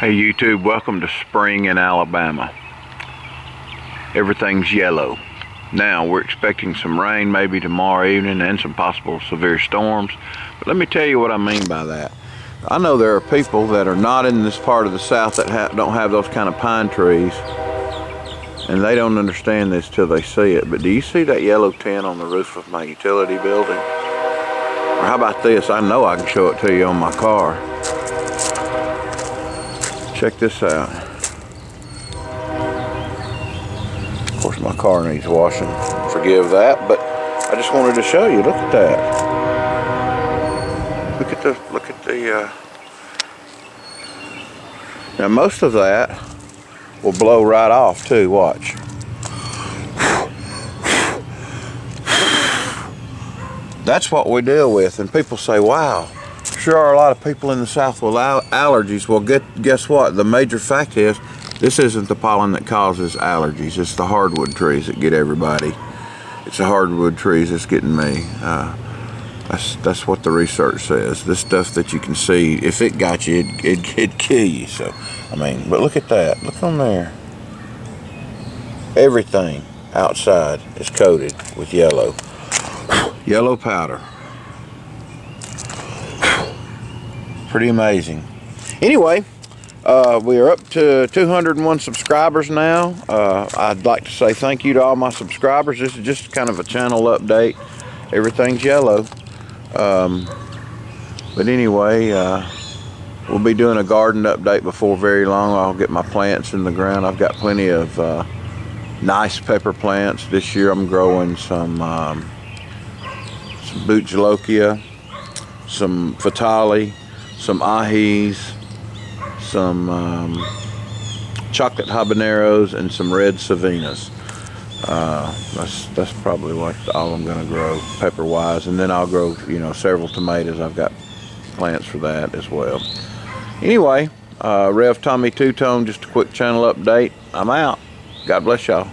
Hey YouTube, welcome to spring in Alabama. Everything's yellow. Now we're expecting some rain maybe tomorrow evening and some possible severe storms. But let me tell you what I mean by that. I know there are people that are not in this part of the South that ha don't have those kind of pine trees. And they don't understand this till they see it. But do you see that yellow tint on the roof of my utility building? Or how about this? I know I can show it to you on my car. Check this out. Of course, my car needs washing. Forgive that, but I just wanted to show you. Look at that. Look at the look at the. Uh... Now most of that will blow right off too. Watch. That's what we deal with, and people say, "Wow." Sure are a lot of people in the south with allergies. Well, get, guess what? The major fact is this isn't the pollen that causes allergies. It's the hardwood trees that get everybody. It's the hardwood trees that's getting me. Uh, that's that's what the research says. This stuff that you can see, if it got you, it, it, it'd kill you. So, I mean, but look at that. Look on there. Everything outside is coated with yellow. yellow powder. Pretty amazing. Anyway, uh, we are up to 201 subscribers now. Uh, I'd like to say thank you to all my subscribers. This is just kind of a channel update. Everything's yellow. Um, but anyway, uh, we'll be doing a garden update before very long. I'll get my plants in the ground. I've got plenty of uh, nice pepper plants. This year I'm growing some, um, some Bhut Jolokia, some Fatalii, some ajis, some um, chocolate habaneros, and some red savinas. Uh, that's that's probably what all I'm going to grow pepper wise, and then I'll grow you know several tomatoes. I've got plants for that as well. Anyway, uh, Rev Tommy Two Tone, just a quick channel update. I'm out. God bless y'all.